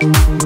Thank